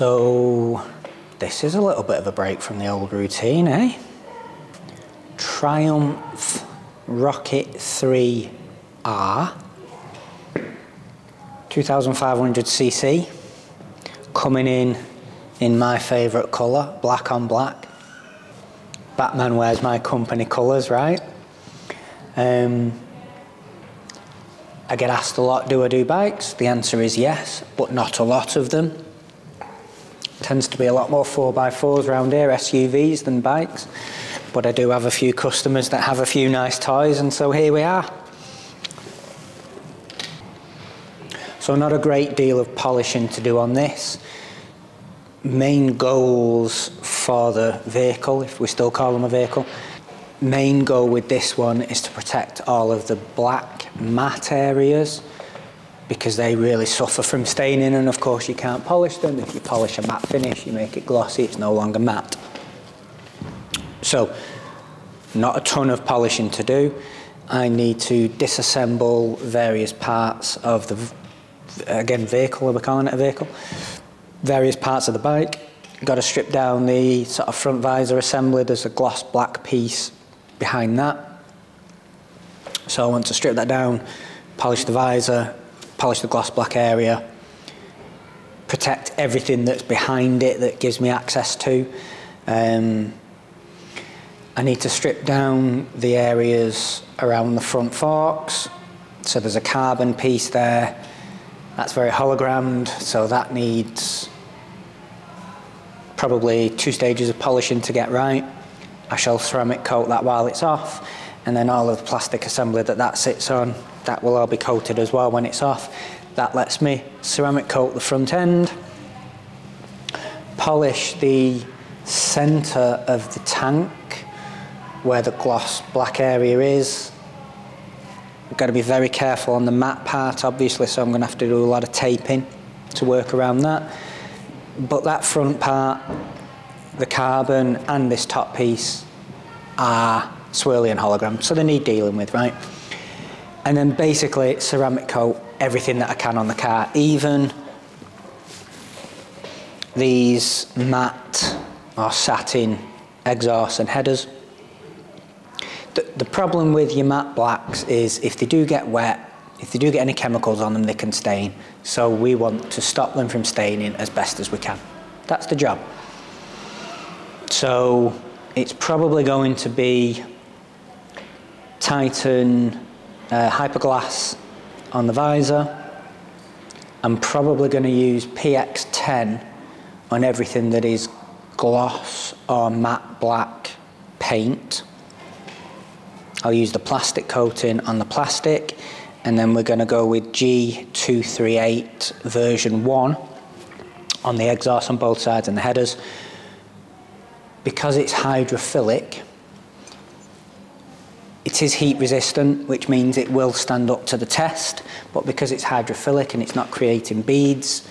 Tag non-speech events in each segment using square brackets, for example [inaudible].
So this is a little bit of a break from the old routine, eh? Triumph Rocket 3R 2500cc coming in in my favourite colour, black on black. Batman wears my company colours, right? Um, I get asked a lot, do I do bikes? The answer is yes, but not a lot of them. Tends to be a lot more 4x4s around here, SUVs than bikes. But I do have a few customers that have a few nice toys, and so here we are. So not a great deal of polishing to do on this. Main goals for the vehicle, if we still call them a vehicle, main goal with this one is to protect all of the black matte areas because they really suffer from staining and of course you can't polish them. If you polish a matte finish, you make it glossy, it's no longer matte. So, not a ton of polishing to do. I need to disassemble various parts of the, again, vehicle, we're calling it a vehicle, various parts of the bike. Got to strip down the sort of front visor assembly. There's a gloss black piece behind that. So I want to strip that down, polish the visor, polish the gloss black area, protect everything that's behind it that gives me access to. Um, I need to strip down the areas around the front forks. So there's a carbon piece there. That's very hologrammed, so that needs probably two stages of polishing to get right. I shall ceramic coat that while it's off and then all of the plastic assembly that that sits on, that will all be coated as well when it's off. That lets me ceramic coat the front end, polish the centre of the tank where the gloss black area is. I've got to be very careful on the matte part obviously so I'm going to have to do a lot of taping to work around that. But that front part the carbon and this top piece are swirly and hologram, so they need dealing with, right? And then basically ceramic coat everything that I can on the car, even these matte or satin exhausts and headers. The, the problem with your matte blacks is if they do get wet, if they do get any chemicals on them, they can stain. So we want to stop them from staining as best as we can. That's the job. So it's probably going to be Titan uh, Hyperglass on the visor. I'm probably going to use PX10 on everything that is gloss or matte black paint. I'll use the plastic coating on the plastic and then we're going to go with G238 version 1 on the exhaust on both sides and the headers because it's hydrophilic, it is heat resistant, which means it will stand up to the test, but because it's hydrophilic and it's not creating beads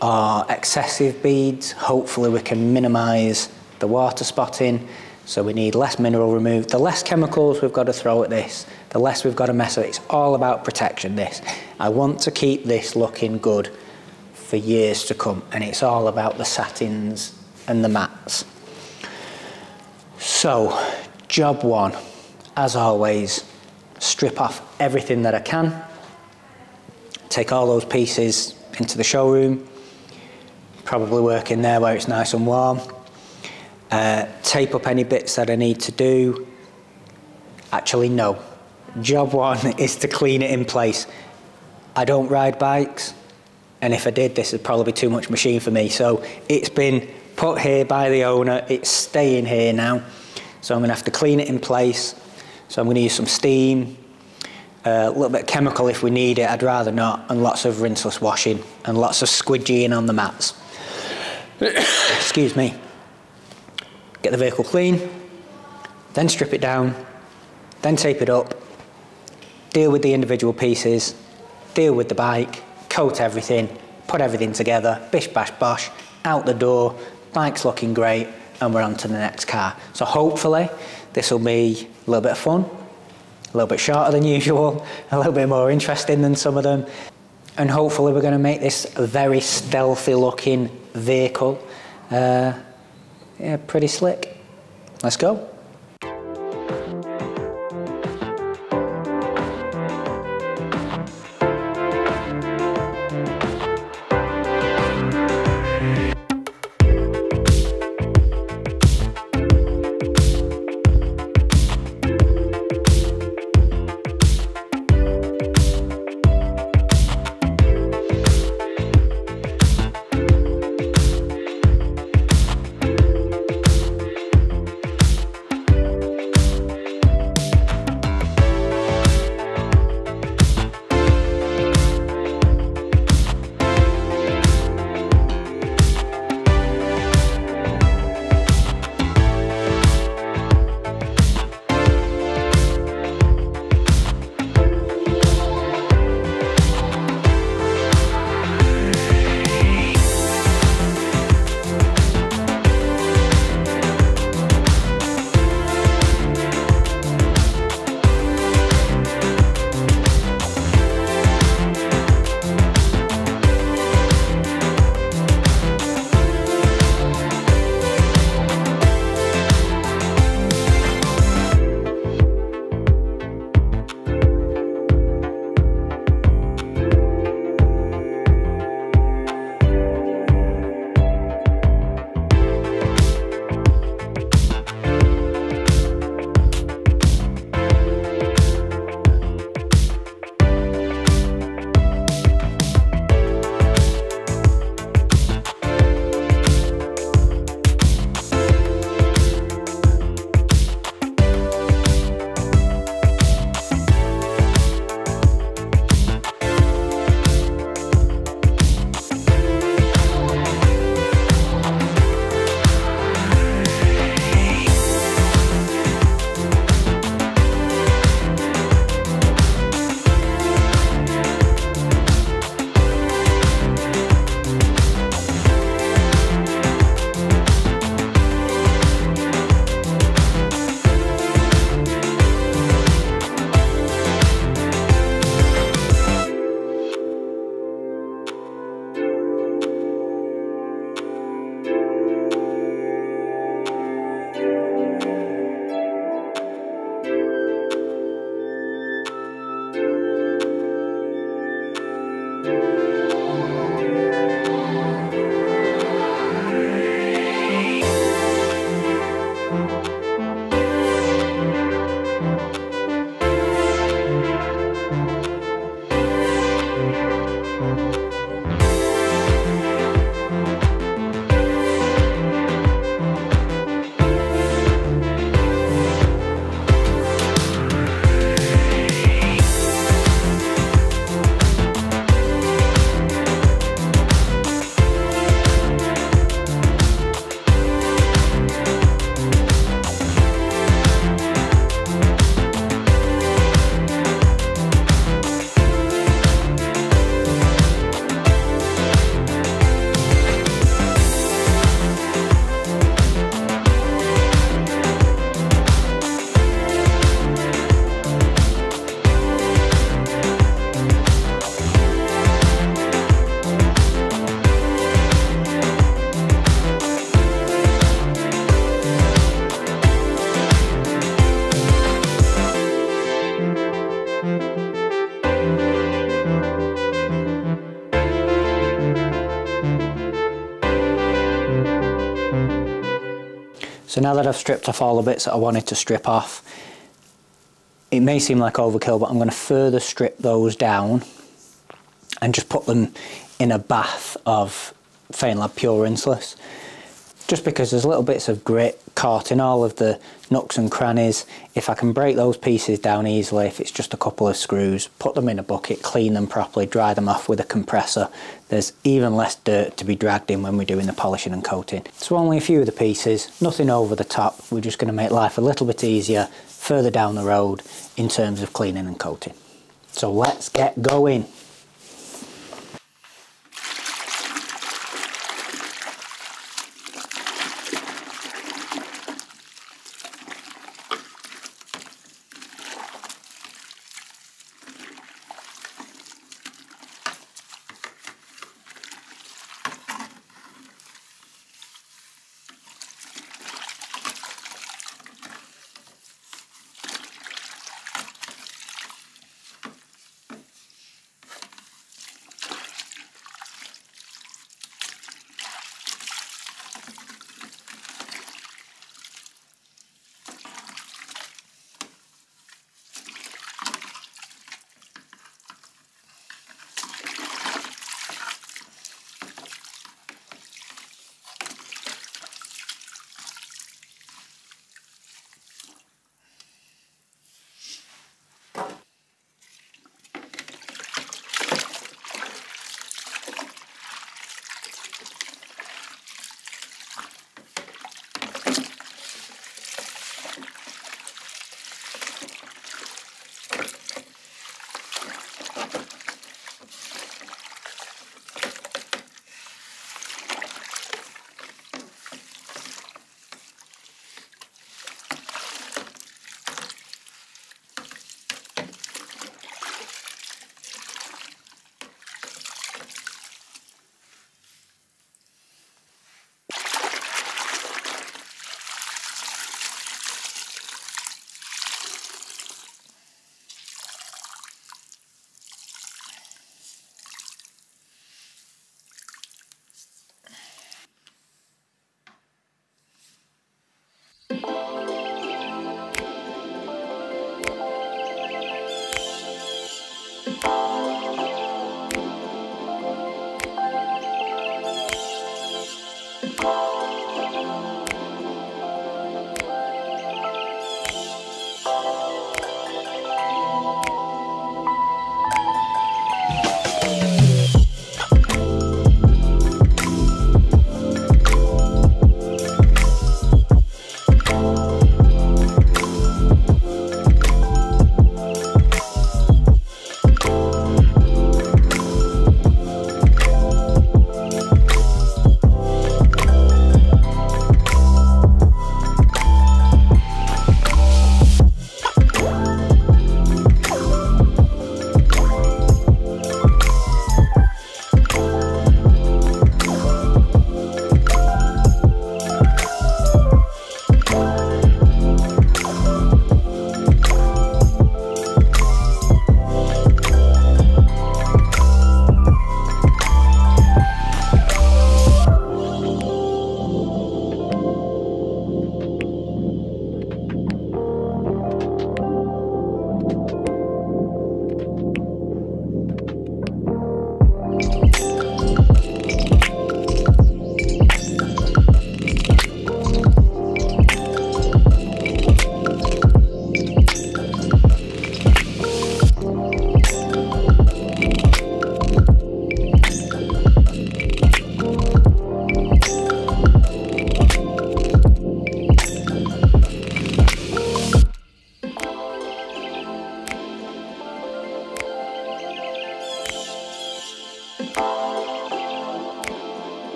or excessive beads, hopefully we can minimise the water spotting, so we need less mineral removed. The less chemicals we've got to throw at this, the less we've got to mess with. It's all about protection, this. I want to keep this looking good for years to come, and it's all about the satins and the mats. So, job one, as always, strip off everything that I can, take all those pieces into the showroom, probably work in there where it's nice and warm, uh, tape up any bits that I need to do. Actually, no. Job one [laughs] is to clean it in place. I don't ride bikes, and if I did, this would probably be too much machine for me. So it's been put here by the owner. It's staying here now. So I'm going to have to clean it in place. So I'm going to use some steam, uh, a little bit of chemical if we need it. I'd rather not. And lots of rinseless washing and lots of squidgying on the mats. [coughs] Excuse me. Get the vehicle clean, then strip it down, then tape it up, deal with the individual pieces, deal with the bike, coat everything, put everything together, bish bash bosh, out the door, Bike's looking great and we're on to the next car. So hopefully this will be a little bit of fun, a little bit shorter than [laughs] usual, a little bit more interesting than some of them. And hopefully we're going to make this a very stealthy looking vehicle. Uh, yeah, pretty slick. Let's go. Now that I've stripped off all the bits that I wanted to strip off, it may seem like overkill, but I'm going to further strip those down and just put them in a bath of FeynLab Pure Rinseless just because there's little bits of grit caught in all of the nooks and crannies. If I can break those pieces down easily, if it's just a couple of screws, put them in a bucket, clean them properly, dry them off with a compressor, there's even less dirt to be dragged in when we're doing the polishing and coating. So only a few of the pieces, nothing over the top. We're just going to make life a little bit easier further down the road in terms of cleaning and coating. So let's get going.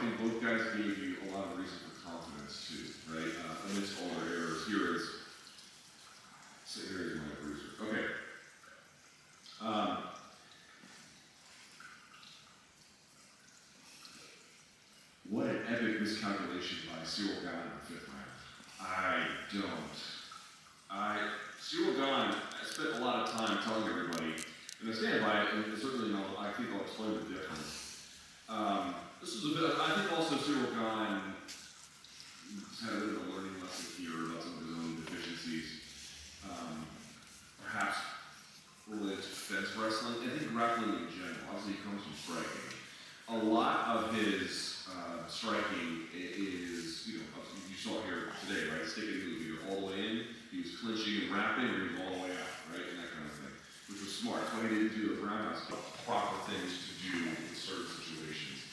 Think both guys gave you a lot of reason for confidence too, right? Uh, amidst all their errors, here is so here is my bruiser. Okay. Um, What an epic miscalculation by Cyril Gane in the fifth round. I don't. I Cyril Gane, I spent a lot of time telling everybody, and I stand by it, and certainly I think I'll explain the difference. Um, this is a bit, I think also Cyril Gane had a bit of a learning lesson here about some of his own deficiencies. Um, perhaps related to fence wrestling, I think grappling in general. Obviously, he comes from striking. A lot of his uh, striking is, you know, you saw here today, right? Stick and move, either all the way in, he was clinching and wrapping, or he was all the way out, right? And that kind of thing, was smart. That's why he didn't do the roundhouse proper things to do in certain situations.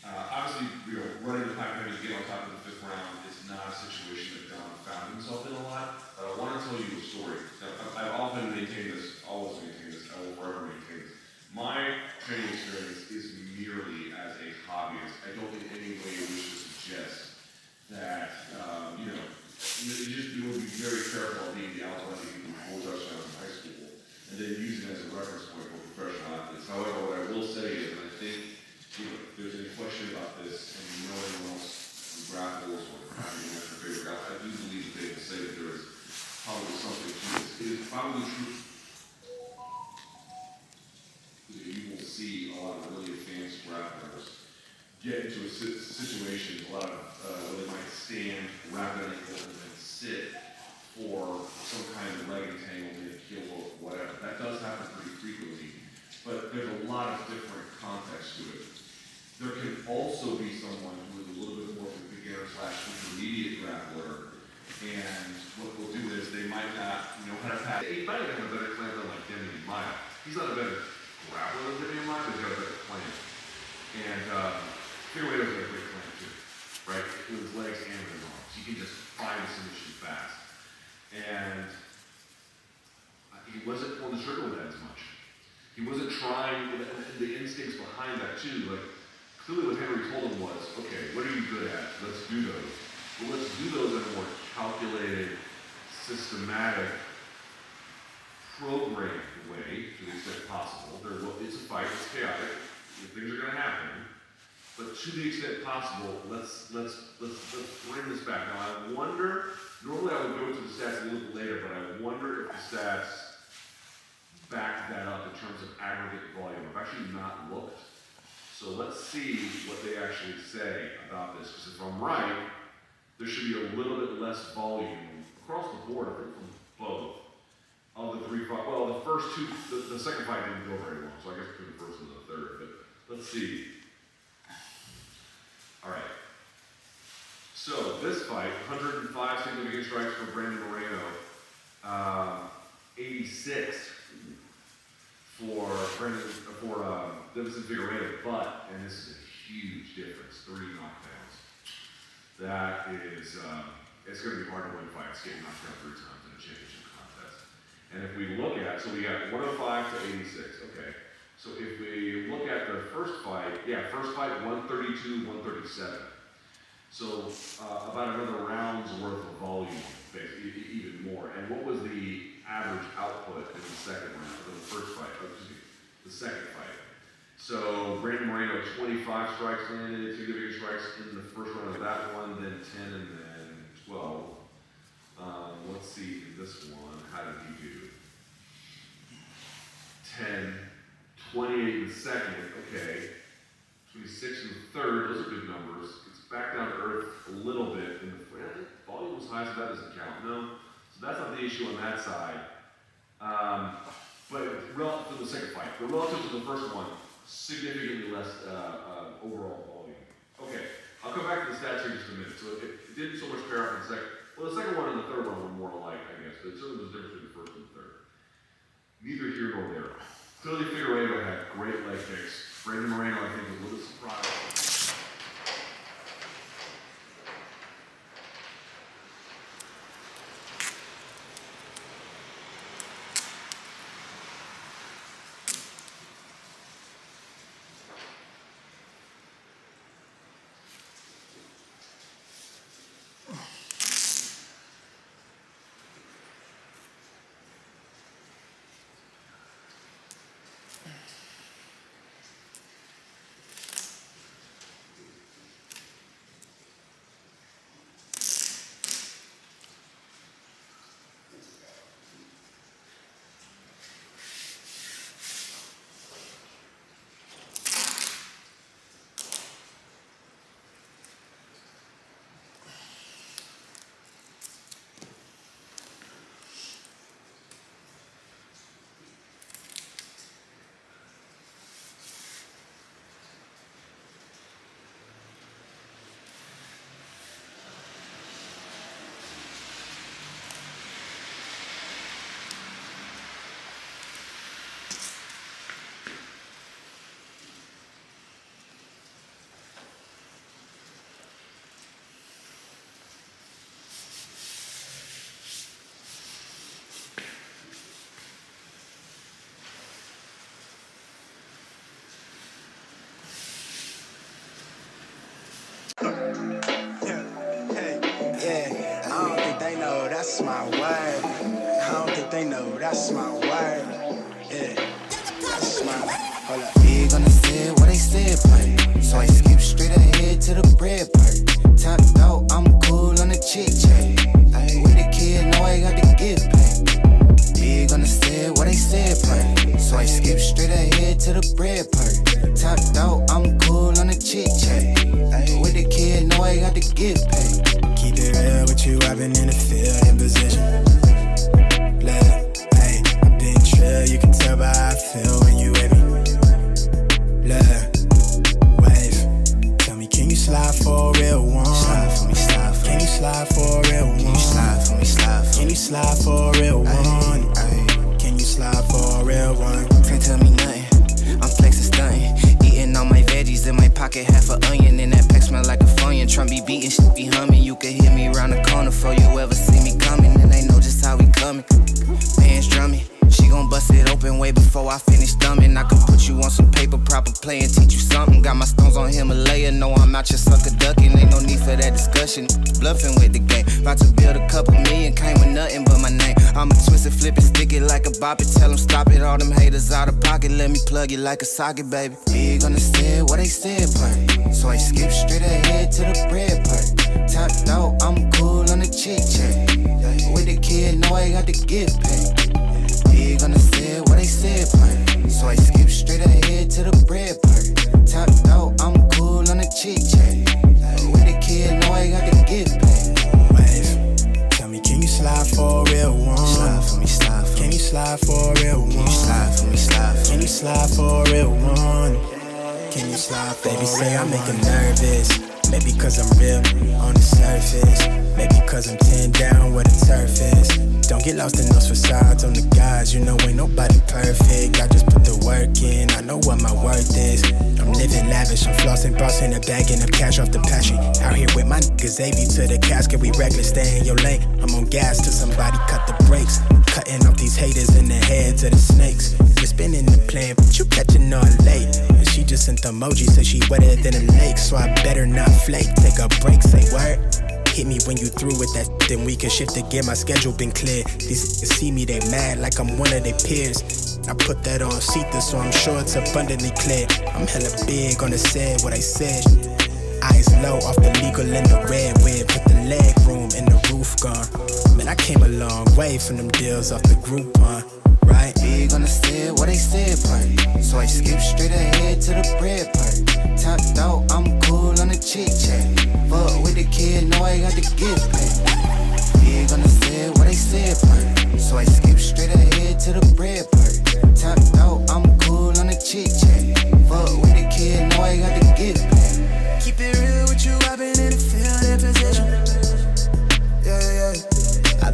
Uh, obviously, you know, running the pipe to get on top of the fifth round is not a situation that Don found himself in a lot. But I want to tell you a story. Now, I've- often maintained this, always maintained this, I will forever maintain this. My training experience is merely as a hobbyist. I don't in any way wish to suggest that, um, you know, you, just you would be very careful of being the athletic who four touchdowns in high school and then using it as a reference point for professional athletes. However, what I will say is, and I think, you know, if there's any question about this, and know anyone else who grapples or having an extra favorite grapple, I do believe that they will say that there is probably something to this. It is probably true you will see a lot of really advanced grapplers get into a situation, a lot of, uh, where they might stand, wrap an ankle, and then sit for some kind of leg entanglement, whatever. That does happen pretty frequently, but there's a lot of different contexts to it. There can also be someone who is a little bit more of a beginner slash intermediate grappler, and what they'll do is they might not know how to pass. Might have a better plan than like Demian Maia. He's not a better grappler than Demian Maia, but he's got a better plan. And uh, Figueiredo has a great plan too, right? With his legs and with his arms, he can just find the submission fast. And he wasn't pulling the trigger with that as much. He wasn't trying, and the instincts behind that too, like clearly what Henry told him was, okay, what are you good at? Let's do those. But let's do those in a more calculated, systematic, programmed way to the extent possible. There will, it's a fight, it's chaotic, things are gonna happen. But to the extent possible, let's, let's, let's, let's bring this back. Now, I wonder, normally I would go into the stats a little bit later, but I wonder if the stats back that up in terms of aggregate volume. I've actually not looked. So let's see what they actually say about this, because if I'm right, there should be a little bit less volume across the board, from both of the three fight. Well, the first two, the, the second fight didn't go very long, so I guess between the first and the third. But let's see. All right. So this fight, 105 significant strikes for Brandon Moreno, um, 86 for Brandon for um, Vincent Figueiredo, but and this is a huge difference, three knockdowns. That is, um, it's going to be hard to win fights getting knocked out three times in a championship contest. And if we look at, so we got 105 to 86, okay. So if we look at the first fight, yeah, first fight 132, 137. So uh, about another round's worth of volume, basically, even more. And what was the average output in the second round, of the first fight, or excuse me, the second fight? So Brandon Moreno, 25 strikes landed, significant strikes in the first round of that one, then 10 and then 12. Um, let's see this one, how did he do? 10, 28 in the second, okay. 26 in the third, those are good numbers. It's back down to earth a little bit in the think volume was high, so that doesn't count. No, so that's not the issue on that side. Um, but relative to the second fight, but relative to the first one, significantly less uh, uh, overall volume. Okay, I'll come back to the stats here in just a minute. So it, it didn't so much pair up in the second. Well, the second one and the third one were more alike, I guess, but certainly was different between the first and the third. Neither here nor there. Clearly, Figueiredo had great leg kicks. Brandon Moreno, I think, was a little surprised. My wife. Yeah. That's my. Hold up. like a socket, baby. till somebody cut the brakes. Cutting off these haters in the heads of the snakes. You're spinning the plan, but you catching on late. And she just sent emoji, said she wetter than a lake. So I better not flake. Take a break, say word. Hit me when you through with that, then we can shift again. My schedule been clear. These see me, they mad like I'm one of their peers. I put that on Sita, so I'm sure it's abundantly clear. I'm hella big on the said what I said. Eyes low off the legal and the red web, put the leg room and the roof gone. I came a long way from them deals off the Groupon, right? Big on the steer, what they said part. So I skip straight ahead to the bread part. Topped out, I'm cool on the chit chat. Fuck with the kid, no, I got the gift back. Big on the steer, what they said part. So I skip straight ahead to the bread part. Topped out, I'm cool on the chit chat. Fuck with the kid, no, I got the gift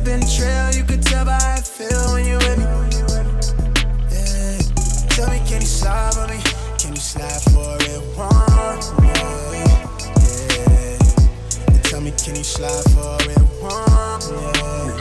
been trail, you could tell by how I feel when you with me. Yeah. Tell me, can you slide for me? Can you slide for it once? Yeah. yeah. Tell me, can you slide for it once? Yeah.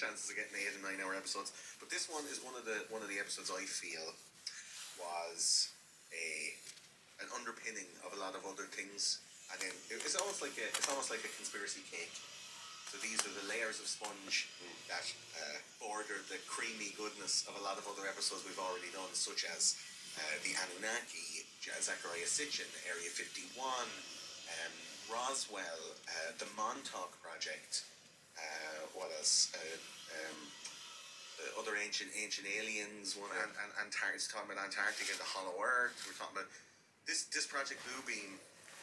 Chances of getting eight and nine hour episodes. But this one is one of the one of the episodes I feel was a an underpinning of a lot of other things. And then it- it's almost like a it's almost like a conspiracy cake. So these are the layers of sponge that uh, border the creamy goodness of a lot of other episodes we've already done, such as uh, the Anunnaki, Zecharia Sitchin, Area 51, um, Roswell, uh, the Montauk Project, what else? Uh, um, uh, other ancient ancient aliens, one and, and Antarctica, talking about Antarctica, and the Hollow Earth. We're talking about this this Project Bluebeam,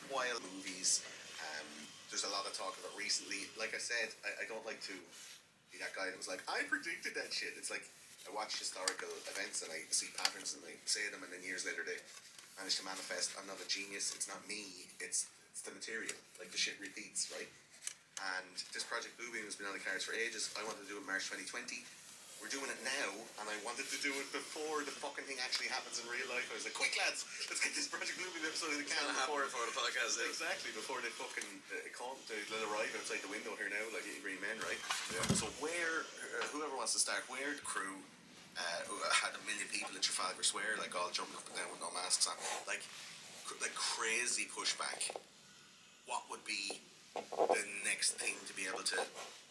wild movies. Um, there's a lot of talk about recently. Like I said, I, I don't like to be that guy that was like, I predicted that shit. It's like I watch historical events and I see patterns and I say them, and then years later they manage to manifest. I'm not a genius. It's not me. It's it's the material. Like the shit repeats, right? And this project Bluebeam has been on the cards for ages. I wanted to do it March 2020. We're doing it now, and I wanted to do it before the fucking thing actually happens in real life. I was like, quick lads, let's get this Project Bluebeam episode in the can before, before the podcast. Exactly, before they fucking uh, call, they let arrive outside the window here now, like green men, right? So where, uh, whoever wants to start, where the crew uh, who had a million people at Trafalgar Square, like all jumping up and down with no masks on, like, like crazy pushback. What would be the next thing to be able to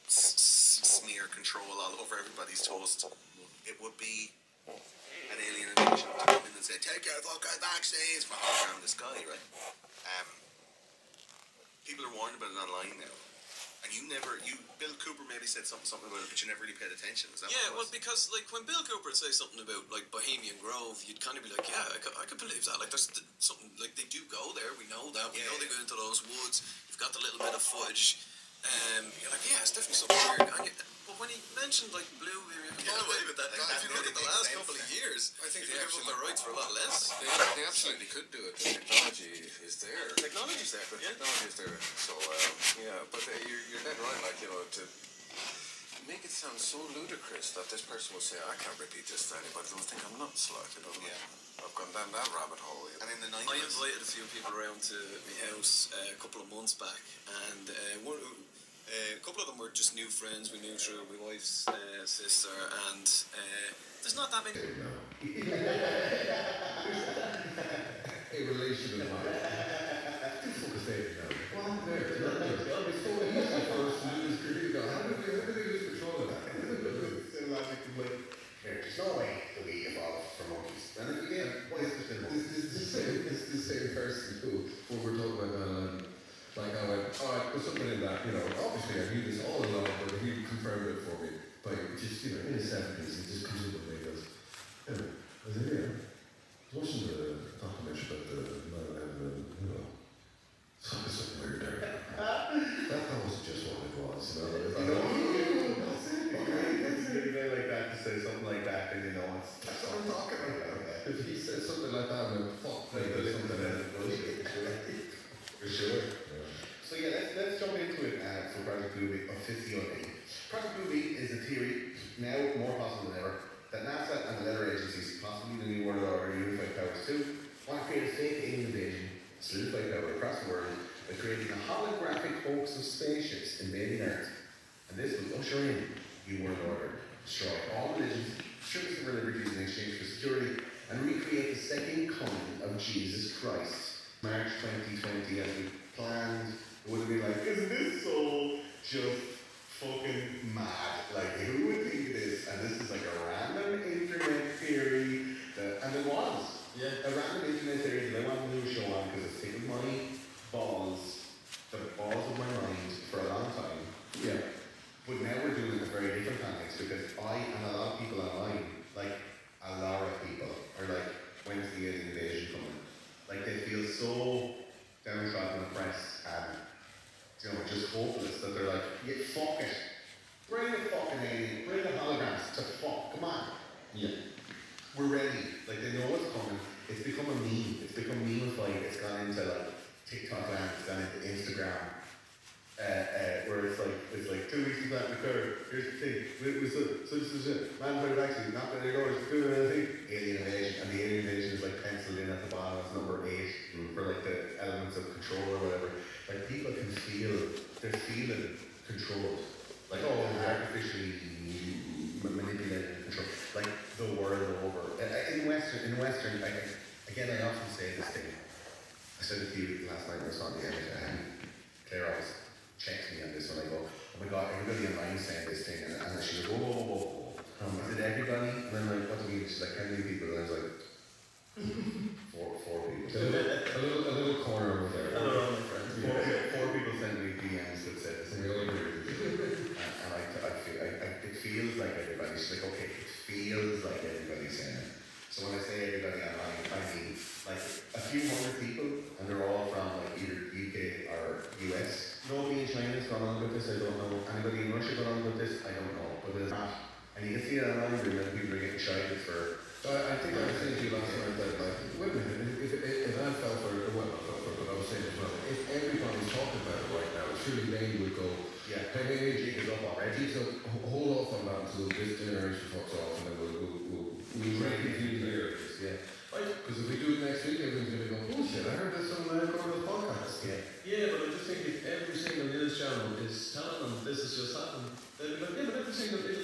smear control all over everybody's toast? It would be an alien invasion to come in and say, take your fucking vaccines for hologram the sky, right? Um, people are warned about it online now. And you never, you, Bill Cooper maybe said something, something about it, but you never really paid attention. Is that Yeah, well, what it was? because like when Bill Cooper would say something about like Bohemian Grove, you'd kind of be like, yeah, I could, I could believe that. Like, there's th- something like they do go there. We know that. We Yeah, know they go into those woods. You've got the little bit of footage. Um, you're like, yeah, it's definitely something weird. And you, but when he mentioned like blue, you're like, Yeah, oh, wait a minute, that, like, that, that if you look at the last makes couple of years, I think people they give up absolutely- their rights for a lot less. They, they absolutely could do it. The technology is there. Technology's there, The yeah. technology is there. So yeah, but uh, you're, you're dead right. Like you know to make it sound so ludicrous that this person will say, "I can't repeat this to anybody." They'll think I'm nuts. Like you know, Yeah. I've gone down that rabbit hole. You know. And in the 90s... I 90s, invited a few people around to my house uh, a couple of months back, and uh, one, uh, a couple of them were just new friends we knew through my wife's uh, sister, and uh, there's not that many. [laughs] a relation of mine. Focus there now. Well, I'm there. It's not just- oh, it's so easy for us to lose control. How did they, how did they lose control of that? Still logic to blame. There's no way that we evolved from monkeys. And again, why is this this, this, this, same, this the same person who, when we're talking about that, um, like I went, all right, put something in that, you know, obviously I knew this all along, but he confirmed it for me. But just, you know, in his 70s, he just comes up with me and goes, anyway, I said, yeah. It wasn't a documentary about the 9/11, you know, something, weird there. that, that was just what it was, you know. I it's a guy like that to say something like that, and you know, that's what I'm talking about. If he says something like that, I'm like, fuck, like, there's something in it. For sure. So yeah, let's, let's jump into Project Bluebeam of 50 on 8. Project Bluebeam is a theory, now more possible than ever, that NASA and the letter agencies, possibly the New World Order, Unified Powers too, want to create a fake alien invasion, solidified power across the world by creating a holographic hoax of spaceships invading Earth. And this will usher in New World Order, destroy all religions, strip us of our liberties in exchange for security, and recreate the second coming of Jesus Christ. March 2020, as we planned, would have been like, isn't this so just fucking mad? Like, who would think of this? And this is like a random internet theory, that, and it was. Yeah. A random internet theory that I wanted to do a show on because it's taken my balls, the balls of my mind for a long time. Yeah. But now we're doing it in a very different context because I and a lot of people online, like a lot of people, are like, when's the alien invasion coming? Like they feel so downtrodden and oppressed and you know, just hopeless that they're like, yeah, fuck it. Bring the fucking alien, bring the holograms to fuck, come on. Yeah. We're ready. Like they know what's coming. It's become a meme. It's become memeified. It's gone into like TikTok land, it's gone into Instagram. Uh, uh, where it's like it's like two weeks before the curve. Here's the thing. We, we, so, so this is it. Man put it actually not that it goes doing anything. Alien invasion and the alien invasion is like penciled in at the bottom as number eight for like the of control or whatever. Like people can feel they're feeling controlled. Like oh they're artificially manipulated and controlled. Like the world over. In Western in Western I, again I often say this thing. I said it to you last night when I saw the edit. Um, Claire always checks me on this when I go, oh my god, everybody online saying this thing, and, and she goes, whoa, whoa, whoa, whoa, whoa. Is it everybody? And I'm like, what do you mean? She's like, how many people? And I was like, four, four people. So a, little, a little, a little corner over there. Hello, friends. Four, four people send me DMs that said this. And, and I, I feel, I, I, it feels like everybody's like, okay, it feels like everybody's saying it. So when I say everybody online, I mean like a few hundred people, and they're all from like either UK or US. Nobody in China's gone on with this. I don't know. Anybody in Russia gone on with this? I don't know. But it's not. And you can see it online. And then people are getting chided for. So I, I think I was saying to you last night that like, wait a minute, if, if, if I fell for well, not fell for but I was saying as well, if everybody's talking about it right now, surely they would go, Yeah. hey, Jig is up already. so hold off on that until this generation fucks off, and then we'll, we'll, we'll, we'll reconvene here. Yeah. Because if we do it next week, everyone's going to go, oh shit, I heard this on uh, Gordon's podcast. Yeah. Yeah, but I just think if every single news channel is telling them this is just happened, they'll be like, yeah, but every single, it'll,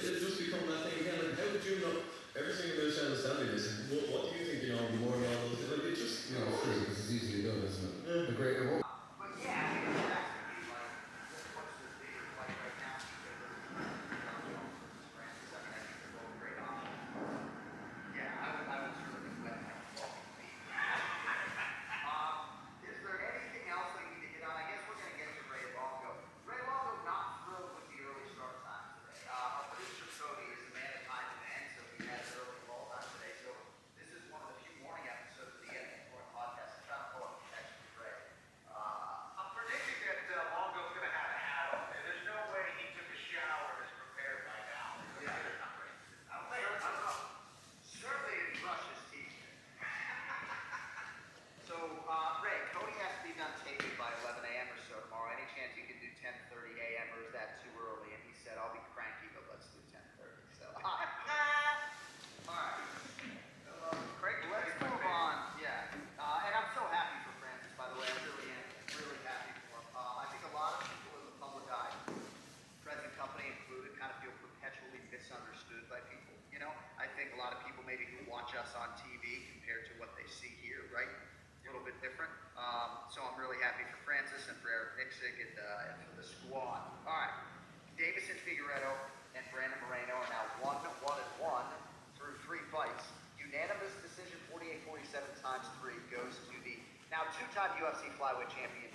UFC flyweight champion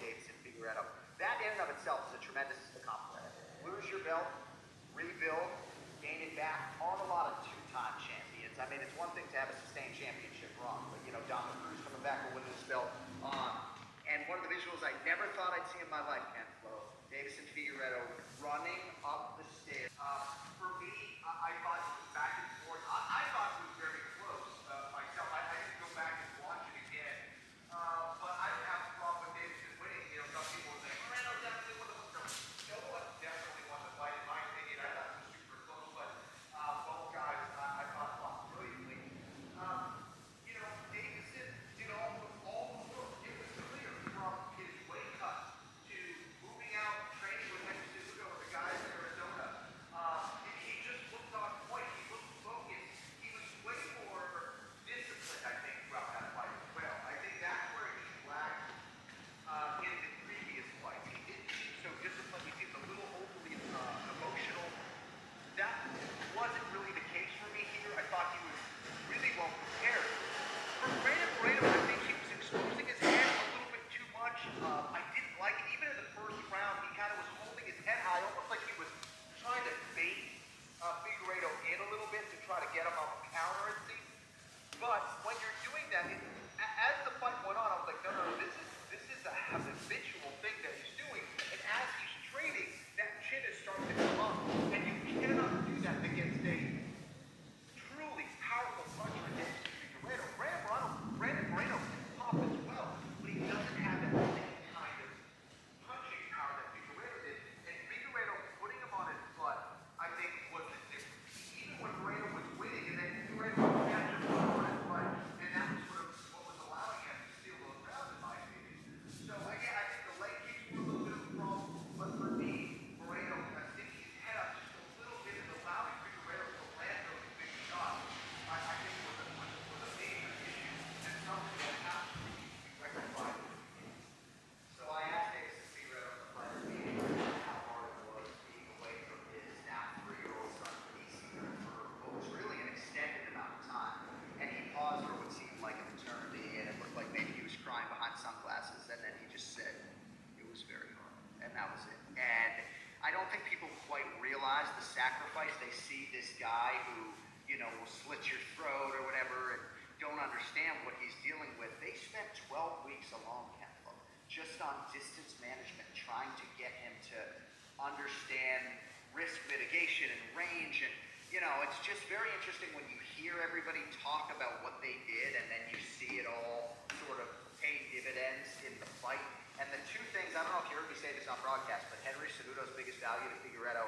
mitigation and range. And, you know, it's just very interesting when you hear everybody talk about what they did and then you see it all sort of pay dividends in the fight. And the two things, I don't know if you heard me say this on broadcast, but Henry Cejudo's biggest value to Figueiredo,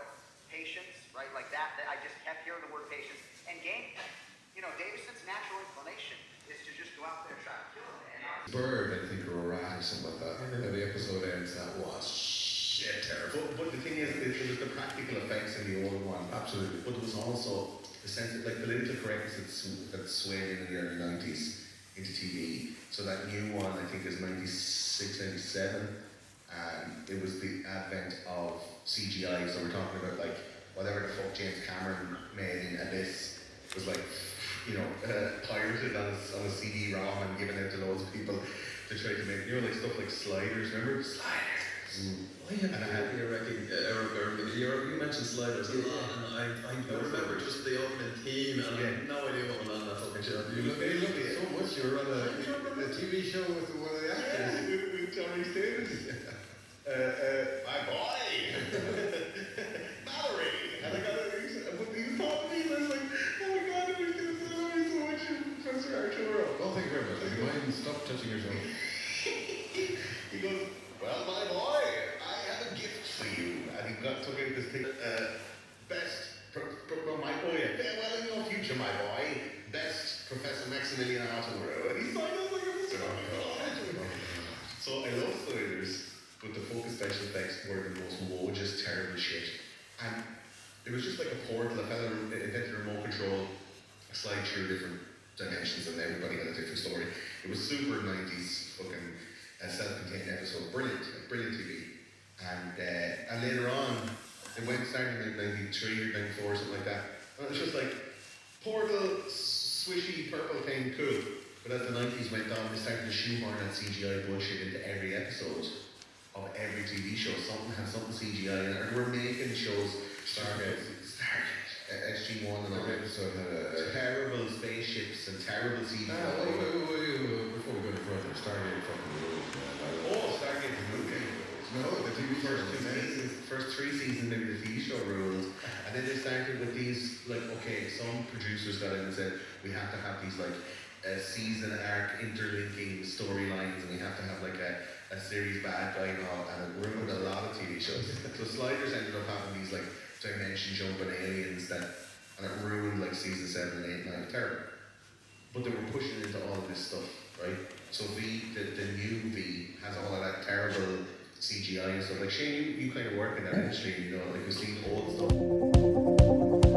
patience, right? Like that, that I just kept hearing the word patience. And game plan. You know, Deiveson's natural inclination is to just go out there and try to kill him. And Bird, I think, or a rat or something like that. And the episode ends, that was shit terrible. But, but the thing is, it, was the practical effects in the old one. Absolutely. But there was also the sense of, like, political correctness that, that swayed in the early 90s into TV. So that new one, I think, is 96, 97. And it was the advent of CGI. So we're talking about, like, whatever the fuck James Cameron made in Abyss was like, you know, uh, pirated on a, on a CD-ROM and given out to loads of people to try to make, you know, like stuff like sliders. Remember sliders? I have no idea, reckon, uh, or, you, you mentioned sliders a lot, and I, I, I remember just the opening theme, and I have no idea what went on that fucking show. You look, you look at so much. You were on a, a TV show with one of the actors. with, [laughs] with Johnny Stevens. [laughs] uh, uh, my boy! [laughs] Mallory! And I got a, he was, he was talking to me, and I was like, oh my god, I was going to love you so much, Professor Arturo. Oh, thank you very much. Do you mind stop touching yourself? he goes, well, my boy, I have a gift for you. And he got took out this thing, uh, best, pro, pro, my boy, farewell in your future, my boy. Best Professor Maximilian Arturo. And he signed us like a So I love sliders, but the focus special effects were the most wojust terrible shit. And it was just like a portal. A fella invented a remote control, a slide through different dimensions, and everybody had a different story. It was super 90s fucking uh, self-contained episode. Brilliant, brilliant TV. And uh, and later on, it went starting in like 93 or 94 something like that. And it was just like portal, swishy purple thing, cool. But as the 90s went on, they started to shoehorn that CGI bullshit into every episode of every TV show. Something had something CGI in it. Or they were making shows. Stargate. Stargate. Uh, SG1 and all that. So had a, terrible spaceships and terrible CGI. Ah, wait, wait, wait, wait, wait, before we go any further, Stargate fucking rules, man. Oh, Stargate. No, the TV first two seasons, first three seasons, maybe the TV show rules, and then they started with these like, okay, some producers got in and said we have to have these like uh, season arc interlinking storylines, and we have to have like a, a series bad guy and all, and it ruined a lot of TV shows. [laughs] so Sliders ended up having these like dimension jumping aliens that, and it ruined like season seven and eight and nine. Terrible. But they were pushing into all of this stuff, right? So V, the, the new V, has all of that terrible CGI and stuff. Like Shane, you, you kind of work in that industry, you know, like you've seen old stuff.